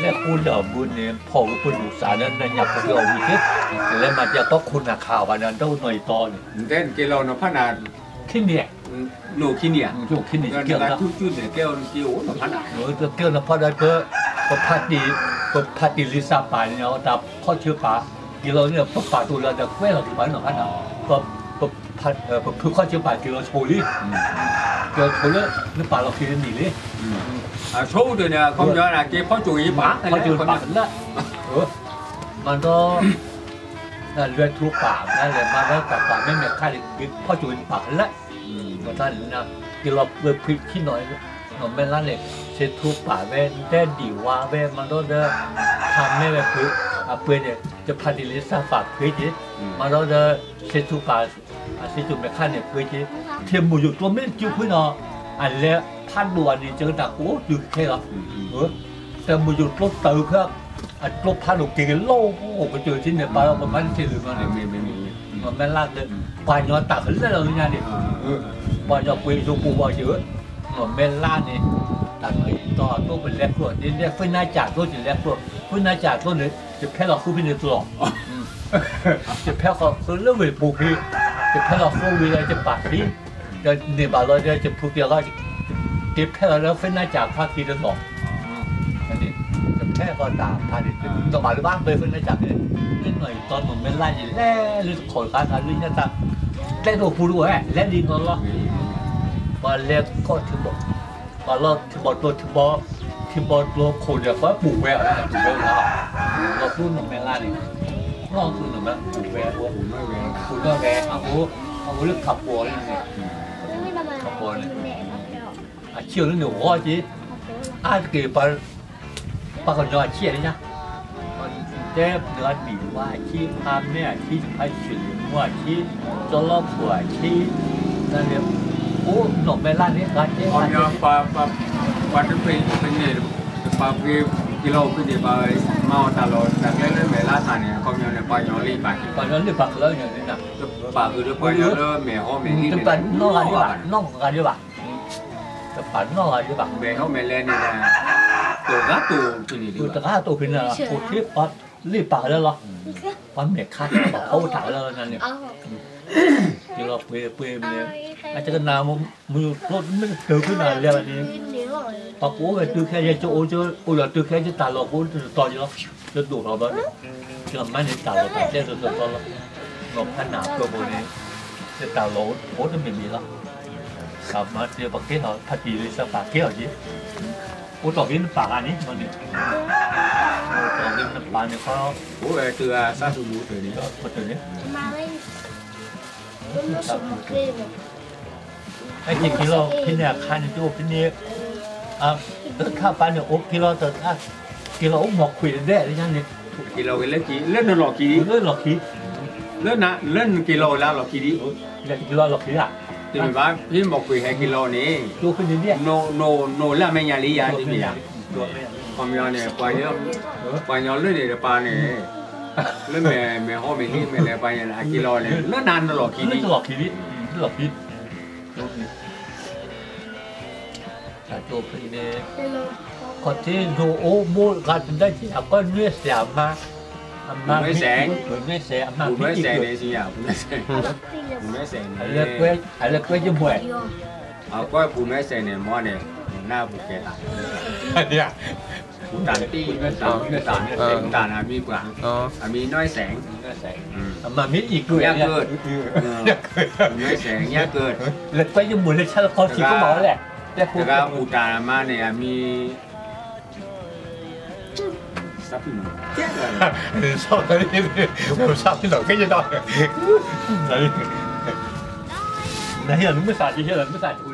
และคุณเดอบุญเนี่ยพ่อคุณดูสารนั้นอยากไปเอาวิธีแล้วมันจะต้องคุณข่าววันนั้นต้องหน่อยตอนเต้นกิโลนพนาที่เนี่ยหนูขี้เนี่ยอยู่ที่นี่เกี่เกี่ยวกักับบทุกจุดเนี่ยเกี่ยวนกี่โอ้นพนาหนูจะเกี่ยวนะพอได้เพื่อก็พัดดีก็พัดดีลิซ่าป่าเนี่ยแต่ข้อเชื่อป่ากิโลเนี่ยพอป่าตัวเราจะเว้ยเราที่บ้านหนองพันอะก็เปิ โลโชว์ลิกิโลโชว์เลยนี่ป่าเราคิดหนีเลยอ่าโชว์ตัวเนี่ยเขาจะอะไรเกี่ยวพ่อจุ๋ยบ้าเขาจะป่าละเออมันก็นั่นเลือดทุกป่านั่นแหละมาแล้วแต่ป่าไม่มีค่าเลยพ่อจุนป่าละมาท่านนะที่เราเปิดพริกที่หน่อยหน่อยไม่ละเลยเช็ดทุกป่าเว้นได้ดีว่าเว้นมันต้องเด้อทำไม่แบบคืออะเพื่อน เนี่ยจะพันดิลิซาฝากเพื่อนจีมันต้องเด้อเช็ดทุกป่าอะเช็ดทุกไม่ขั้นเนี่ยเพื่อนจีเทียมหมูอยู่ตัวไม่จิ้วเพื่อนเนาะอันแล้วพันบัวนี่เจอหนักโอ้ดูแค่หรอเออแต่หมูอยู่ตัวเติมครับอันตัวพันลูกเก่งโลกโอ้ก็เจอที่เนี่ยปลาเราประมาณเท่าไหร่ไม่เนี่ยไม่ไม่ไม่มันไม่ลากเลยปลาเนาะตักขึ้นเลยเราเนี่ย bao giờ quỳ xuống cụ bao giờ mà men la này là người to tôi bị lép rồi đến lép phải nai trả tôi chỉ lép rồi phải nai trả tôi nữa chỉ phải là không biết được rồi chỉ phải họ cứ lấy về bù khí chỉ phải là không vì là chỉ bạc khí rồi để bảo rồi chỉ phụ việc là chỉ phải là phải nai trả phát khí được rồi cái này chỉ phải là trả phát đi tôi bảo là bác về phải nai trả này nên người to mà men la gì lẽ lên khỏi cái cái linh ta เล่นตัวผู้ด้วยเล่นดีนอนละมาเล่นก็ที่บอกมาเราที่บอกตัวที่บอกที่บอกตัวคนเนี่ย เขาปลูกแววนะปลูกแววแล้วเราพูดหนุ่มแม่ล่านี่น้องคือหนุ่มแม่ปลูกแววว่าปลูกแววปลูกแววเอาหูเอาหูเรื่องขับบัวนี่เนี่ยอะเชี่ยวเรื่องหนูว่าจีอะเกี่ยวกับปา กกนอเชี่ยนี่นะเจ็บเนื้อบีว่าชี้พาแม่ชี้พาฉุนว่าชี้ cho lo của chi là liệu ô nổ mê lan ấy gắn chứ พอมยอมปลาปลาปลาทุกปีเป็นเนี่ยปลาปีกิโลคือเดี๋ยวปลาเมาตลอดแต่เรื่องเวลา ทานเนี่ยพอมยอมเนี่ยปลาหยอรีบไป còn nó được bạc lớn như thế nào ปลาคือเรื่องปลาหยอเรื่องแม่ห้อแม่ที่ tập bản nó là như bạn nó là như bạn tập bản nó là như bạn แม่ห้อแม่เล่นเนี่ยตัวกัตัวตัวนี้ดี từ กว่า tất cả tôi khi nào phụ thiết bắt รีบปากแล้วเหรอวันเมฆคัดบอกเขาถ่ายแล้ ปย์เปย์เอตือแล้วนี่ปากโอ้ยตัวแค่จะโอ้จะโอ้ยตัวแค่จะตาหลอกโอ้ต่อยแล้วจะดูเราบ้างจะไม่ได้ตาหลอกแต่จะตัวต่อแล้วหลอกขนาดตัวโบนี้จะตาหลอกโอ้จะไม่มีแล้วกลับมาเจอปากเกี้ยวพัดดีเลยสักปากเกี้ยวจีโอ้ต่อกินปากอันนี้มันเนี่ยต่อกินปากเนี่ยเขาโอ้ยตัวซาซูมูตัวนี้ก็ตัวนี้ Mà lên nó sụp kia mà ไอ้ที่กิโลพี่เนี่ยคันตัวพี่เนี่ยคันี่ยกิโลกันเล่นกี่เล่นหลอกกี่เล่น หลอกขี้เล่นนะเล่นกิโลแล้วหลอกกี่ดิเล่นกิโลหลอกขี้อะที่มีบ้านพี่บอกคุยให้กิโลนี้ตัวพี่เนี่ยโนโนโนละไม่ยาลียาที่มีอะตัวไม่พอมยอเนี่ยปลาเยอะปลาเยอะเล่นเนี่ยปลาเนี่ยเล่นแม่แม่ห้อแม่ที่แม่เลยปลาเนี่ยนะกิโลเนี่ยเล่นนานหลอกกี่เล่ดินหลอกขี้ดิหลอกขี้แต่ตัวพี่เนี่ย Đây là คนที่ดู โอ้มูกันได้ที่ก็เนื้อเสียมาเหมือนเนื้อแสงมาผมไม่พี่แสงเลยสิอะผมไม่แสง khi là ผมไม่แสงอะไรก็อะไรก็จะห่วย vô เอาก็ผมไม่แสงเนี่ยมอเนี่ยหน้าบุกแกตายเนี่ยผมตัดตีก็ตัดก็ตัดเต็มตัดอะมีกว่าอ๋ออะมีน้อยแสงอืมมามีอีกด้วยยากเนี่ยเกิดน้อยแสงยากเกิดแล้วก็ยังเหมือนใชาติเขาที่เขาบอกแหละ แต่พู แล้ ด วก็อุตามาเนี่ยมีซับพี่มันแจ๊กเลย 你上那里，我上去老跟着到。 ไหนอ่ะนึ い。